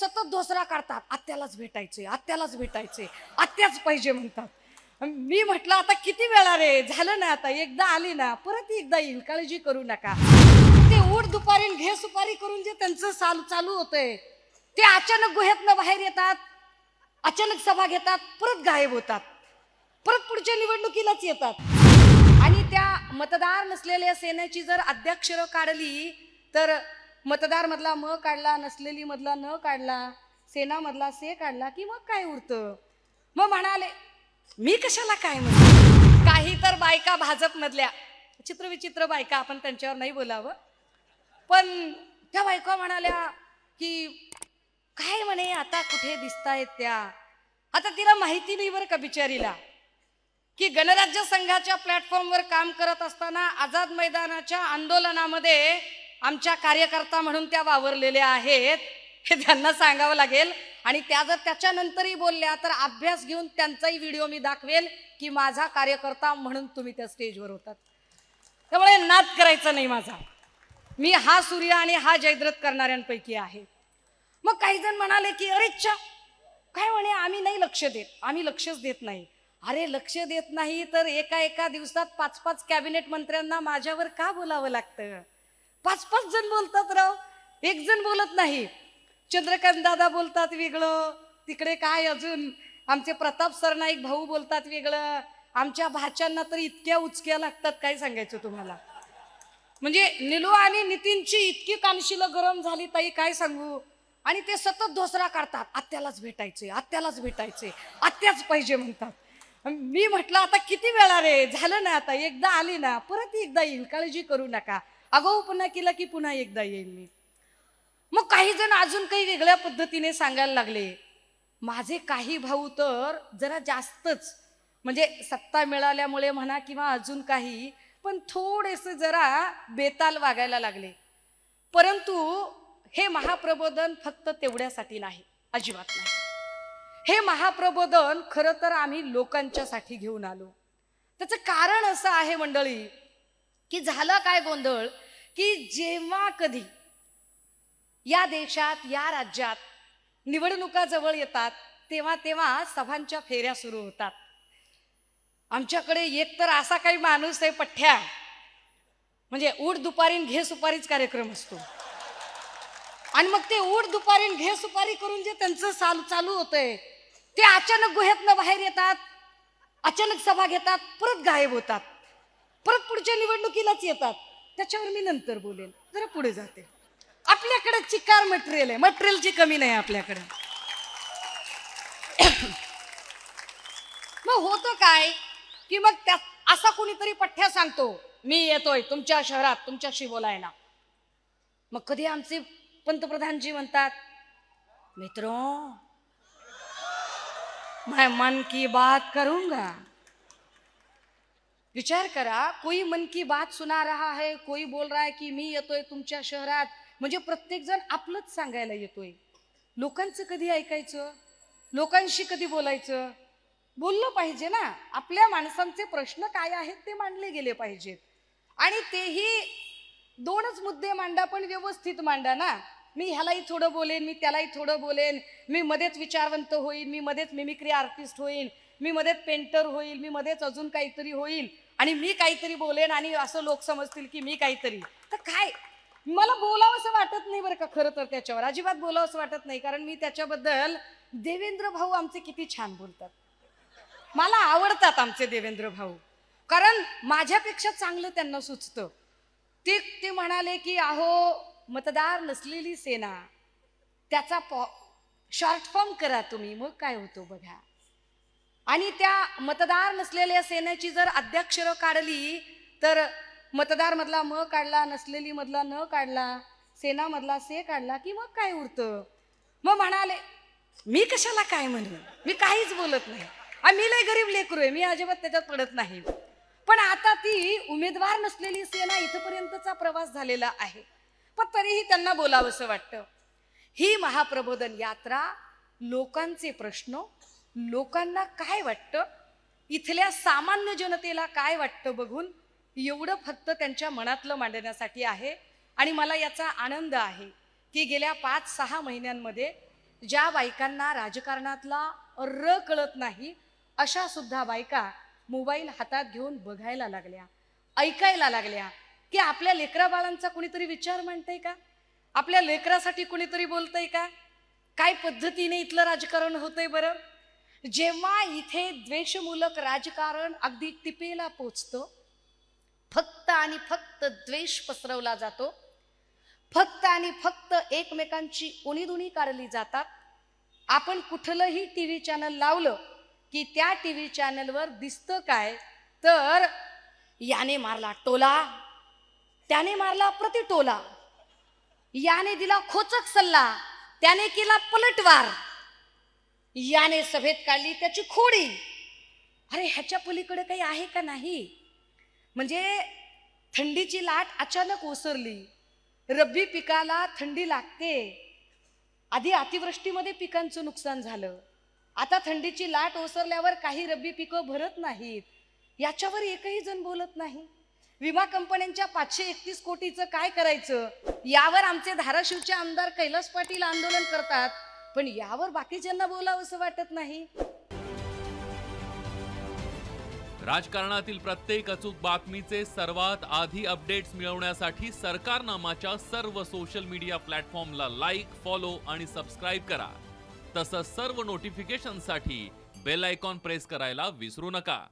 सतत धोसरा काढतात. आत्यालाच भेटायचे आत्यालाच भेटायचे आत्याच पाहिजे म्हणतात. मी म्हटलं आता किती वेळा रे? झालं ना आता एकदा आली ना परत एकदा येईल काळजी करू नका. ते उठ दुपारी घे सुपारी करून जे त्यांचं चालू चालू होतंय ते अचानक गुहेतनं बाहेर येतात अचानक सभा घेतात परत गायब होतात. परत पुढच्या निवडणुकीलाच येतात. आणि त्या मतदार नसलेल्या सेनेची जर अध्यक्षरं काढली तर मतदार मधला म काढला नसलेली मधला न काढला सेना मधला से काढला की मग काय उरतं? मग म्हणाले मी कशाला काय म्हणते काही तर बायका भाजप मधल्या चित्रविचित्र बायका आपण त्यांच्यावर नाही बोलावं. पण त्या बायका म्हणाल्या की काय म्हणे आता कुठे दिसतायत त्या? आता तिला माहिती नाही बरं का बिचारीला की गणराज्य संघाच्या प्लॅटफॉर्मवर काम करत असताना आझाद मैदानाच्या आंदोलनामध्ये आमच्या कार्यकर्ता म्हणून त्या वावरलेल्या आहेत हे त्यांना सांगावं लागेल. आणि त्या जर त्याच्यानंतरही बोलल्या तर अभ्यास घेऊन त्यांचाही व्हिडिओ मी दाखवेल की माझा कार्यकर्ता म्हणून तुम्ही त्या स्टेजवर होतात. त्यामुळे नाद करायचा नाही माझा. मी हा सूर्य आणि हा जयद्रथ करणाऱ्यांपैकी आहे. मग काही जण म्हणाले की अरे च्या काय म्हणे आम्ही नाही लक्ष देत. आम्ही लक्षच देत नाही. अरे लक्ष देत नाही तर एका एका दिवसात पाच पाच कॅबिनेट मंत्र्यांना माझ्यावर का बोलावं लागतं? पाच पाच जण बोलतात राव. एक जण बोलत नाही. चंद्रकांत दादा बोलतात वेगळं. तिकडे काय अजून? आमचे प्रताप सरनाईक भाऊ बोलतात वेगळं. आमच्या भाच्यांना तर इतक्या उचक्या लागतात काय सांगायचं तुम्हाला? म्हणजे निलू आणि नितीनची इतकी कानशिलं गरम झाली ताई काय सांगू? आणि ते सतत धोसरा काढतात. आत्यालाच भेटायचे आत्यालाच भेटायचे आत्याच पाहिजे म्हणतात. मी म्हटलं आता किती वेळा रे? झालं ना आता एकदा आली ना परत एकदा येईल काळजी करू नका. अगो हो, पुन्हा केलं की पुन्हा एकदा येईल मी. मग काही जण अजून काही वेगळ्या पद्धतीने सांगायला लागले. माझे काही भाऊ तर जरा जास्तच म्हणजे सत्ता मिळाल्यामुळे म्हणा किंवा अजून काही पण थोडेसे जरा बेताल वागायला लागले. परंतु हे महाप्रबोधन फक्त तेवढ्यासाठी नाही अजिबात नाही. हे महाप्रबोधन खरं तर आम्ही लोकांच्यासाठी घेऊन आलो. त्याचं कारण असं आहे मंडळी की झालं काय गोंधळ? की जेव्हा कधी या देशात या राज्यात निवडणुका जवळ येतात तेव्हा तेव्हा सभांच्या फेऱ्या सुरू होतात. आमच्याकडे एक तर असा काही माणूस आहे पठ्ठ्या. म्हणजे उठ दुपारी घे सुपारीच कार्यक्रम असतो. आणि मग ते उठ दुपारी घे सुपारी करून जे त्यांचं चालू चालू होतंय ते अचानक गुहेतनं बाहेर येतात अचानक सभा घेतात परत गायब होतात. परत पुढच्या निवडणुकीलाच येतात. त्याच्यावर मी नंतर बोलेन. जरा पुढे जाते. आपल्याकडे चिकार मटेरियल आहे. मटेरियलची कमी नाही आपल्याकडे. मग होतं काय? की मग त्या असा कुणीतरी पठ्ठ्या सांगतो मी येतोय. तुमच्या शहरात तुमच्याशी बोलायला मग कधी आमचे पंतप्रधानजी म्हणतात मित्रो मैं मन की बात करूंगा. विचार करा कोई मन की बात सुना रहा है कोई बोल रहा है की मी येतोय तुमच्या शहरात म्हणजे प्रत्येक जण आपलंच सांगायला येतोय. लोकांचं कधी ऐकायचं? लोकांशी कधी बोलायचं? बोललं पाहिजे ना. आपल्या माणसांचे प्रश्न काय आहेत ते मांडले गेले पाहिजेत. आणि तेही दोनच मुद्दे मांडा पण व्यवस्थित मांडा ना. मी ह्यालाही थोडं बोलेन मी त्यालाही थोडं बोलेन. मी मध्येच विचारवंत होईन मी मध्येच मिमिक्री आर्टिस्ट होईन. मी मध्येच पेंटर होईल मी मध्येच अजून काहीतरी होईल आणि मी काहीतरी बोलेन आणि असं लोक समजतील की मी काहीतरी. तर काय? मला बोलावं असं वाटत नाही बरं का खरं तर त्याच्यावर. अजिबात बोलावं असं वाटत नाही. कारण मी त्याच्याबद्दल देवेंद्र भाऊ आमचे किती छान बोलतात. मला आवडतात आमचे देवेंद्र भाऊ. कारण माझ्यापेक्षा चांगलं त्यांना सुचतं. ते ते म्हणाले की अहो मतदार नसलेली सेना त्याचा पॉ शॉर्ट फॉर्म करा तुम्ही. मग काय होतो बघा. आणि त्या मतदार नसलेल्या सेनेची जर अध्यक्षरं काढली तर मतदार मधला म काढला नसलेली मधला न काढला सेना मधला से काढला की मग काय उरतं? मग म्हणाले मी कशाला काय म्हणलं मी काहीच बोलत नाही. मी लय गरीब लेकरू आहे मी अजिबात त्याच्यात पडत नाही. पण आता ती उमेदवार नसलेली सेना इथपर्यंतचा प्रवास झालेला आहे. पण तरीही त्यांना बोलावंसं वाटतं. ही महाप्रबोधन यात्रा लोकांचे प्रश्न लोकांना काय वाटतं? इथल्या सामान्य जनतेला काय वाटतं बघून एवढं फक्त त्यांच्या मनातलं मांडण्यासाठी आहे. आणि मला याचा आनंद आहे की गेल्या पाच सहा महिन्यांमध्ये ज्या बायकांना राजकारणातला र कळत नाही अशा सुद्धा बायका मोबाईल हातात घेऊन बघायला लागल्या. ऐकायला लागल्या की आपल्या लेकरा बाळांचा कुणीतरी विचार मांडतंय का? आपल्या लेकरासाठी कुणीतरी बोलतंय का? काय पद्धतीने इथलं राजकारण होतंय बरं? जेव्हा इथे द्वेषमूलक राजकारण अगदी टिपेला पोचतं फक्त आणि फक्त द्वेष पसरवला जातो फक्त आणि फक्त एकमेकांची उणीदुणी काढली जातात. आपण कुठलंही टी व्ही चॅनल लावलं की त्या टी व्ही चॅनलवर दिसतं काय तर याने मारला टोला त्याने मारला प्रतिटोला याने दिला खोचक सल्ला त्याने केला पलटवार. याने सभेत काढली त्याची खोडी. अरे ह्याच्या पलीकडे काही आहे का नाही? म्हणजे थंडीची लाट अचानक ओसरली. रब्बी पिकाला थंडी लागते. आधी अतिवृष्टीमध्ये पिकांचं नुकसान झालं. आता थंडीची लाट ओसरल्यावर काही रब्बी पिकं भरत नाहीत. याच्यावर एकही जण बोलत नाही. विमा कंपन्यांच्या पाचशे एकतीस कोटीचं काय करायचं? यावर आमचे धाराशिवचे आमदार कैलास पाटील आंदोलन करतात. पण यावर बाकीच्यांना बोलावं असं वाटत नाही. राजकारणातील प्रत्येक अचूक बातमीचे सर्वात आधी अपडेट्स मिळवण्यासाठी सरकारनामाच्या सर्व सोशल मीडिया प्लॅटफॉर्मला लाईक फॉलो आणि सबस्क्राईब करा. तसंच सर्व नोटिफिकेशनसाठी बेल आयकॉन प्रेस करायला विसरू नका.